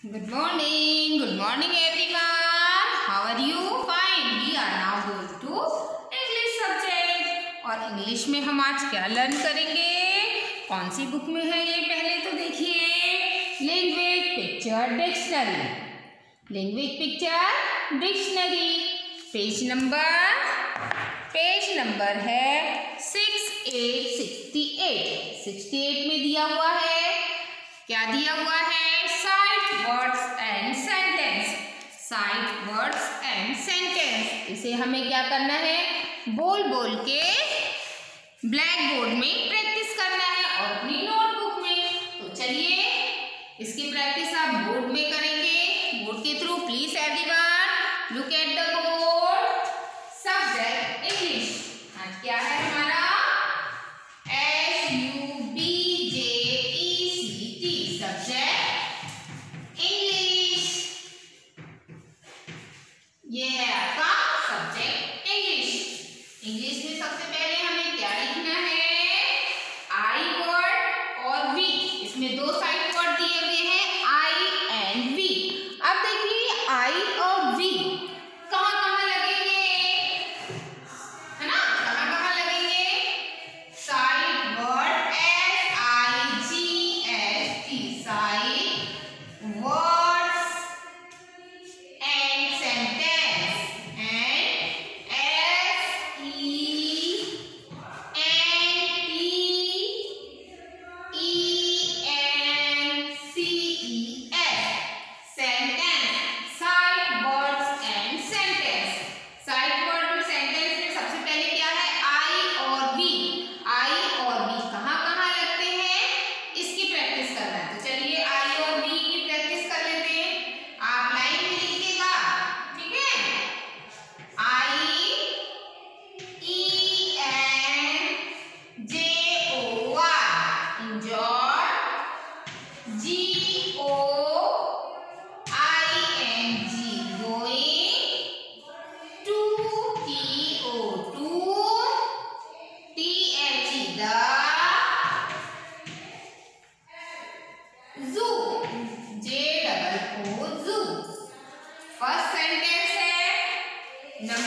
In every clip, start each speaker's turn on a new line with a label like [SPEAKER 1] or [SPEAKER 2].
[SPEAKER 1] Good morning. Good morning everyone. How are you? Fine. We are now going to English subject. और English में हम आज क्या learn करेंगे कौन सी book में है ये पहले तो देखिए Language Picture Dictionary. Language Picture Dictionary. Page number page number है 6868. 68 में दिया हुआ है क्या दिया हुआ है words and sentence sight words and sentence इसे हमें क्या करना है? बोल बोल के ब्लैक बोर्ड में Yeah.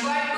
[SPEAKER 1] That's right.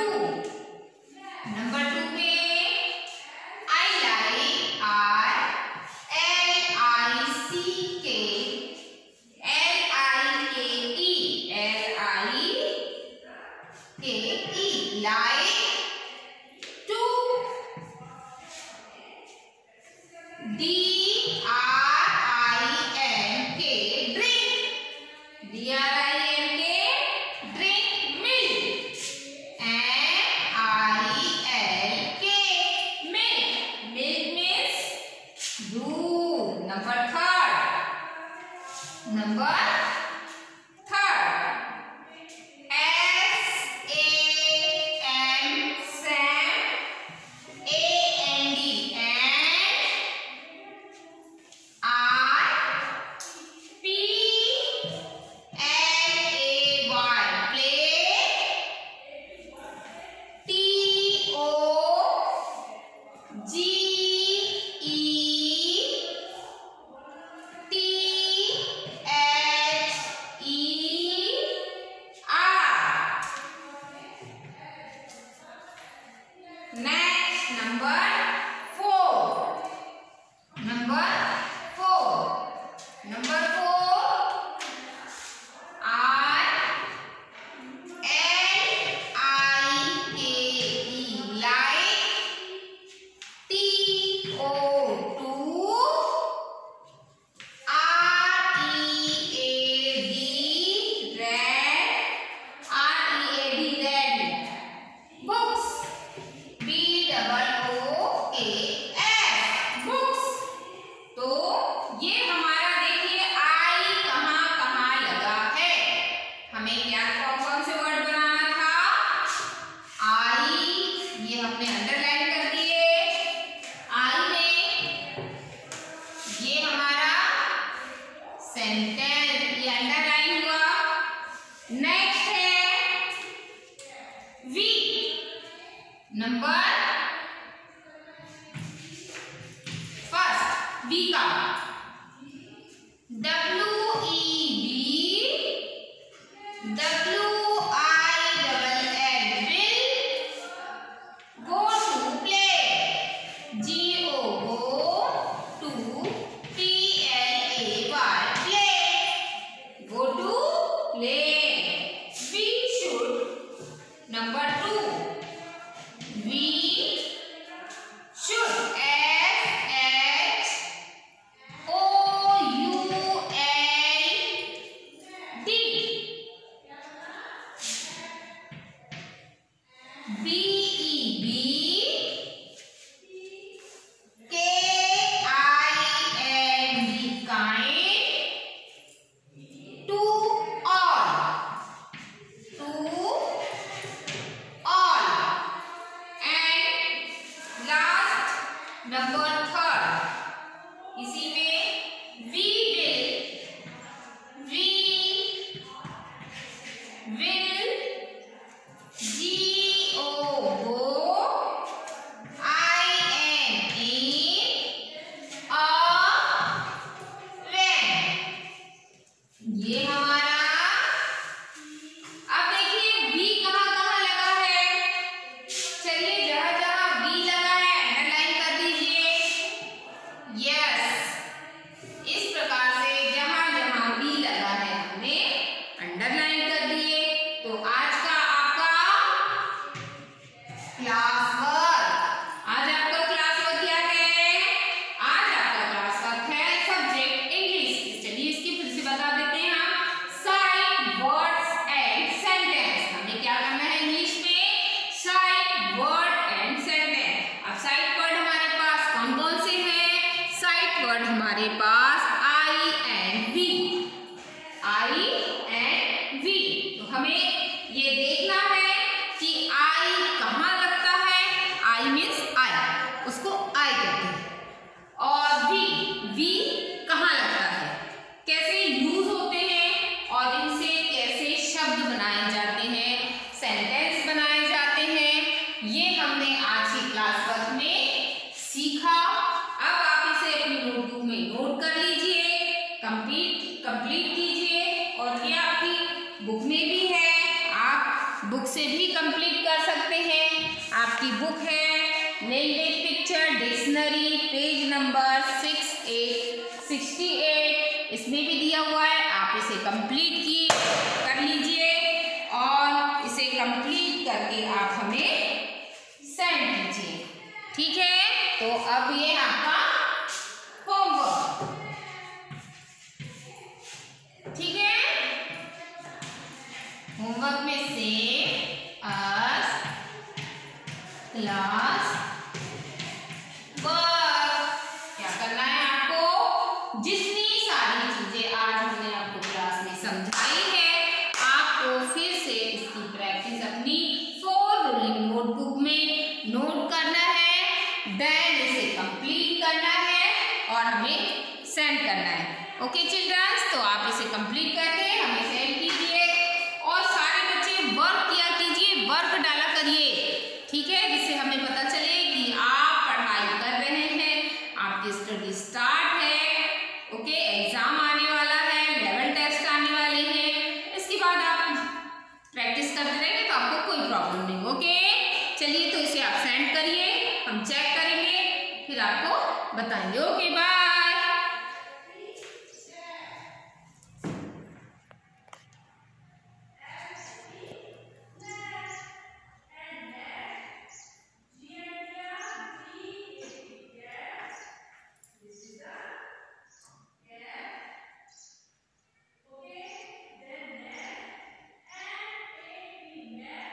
[SPEAKER 1] Number first we का Number 30. Adipa कंप्लीट कर सकते हैं। आपकी बुक है name picture dictionary page number six eight sixty eight इसमें भी दिया हुआ है। आप इसे कंप्लीट की कर लीजिए और इसे कंप्लीट करके आप हमें सेंड कीजिए। ठीक है? तो अब ये आपका देन इसे कंप्लीट करना है और हमें सेंड करना है। ओके चिल्ड्रंस तो आप इसे कंप्लीट करके हमें सेंड कीजिए और सारे बच्चे वर्क किया कीजिए वर्क डाला करिए। ठीक है, जिससे हमें पता Yeah.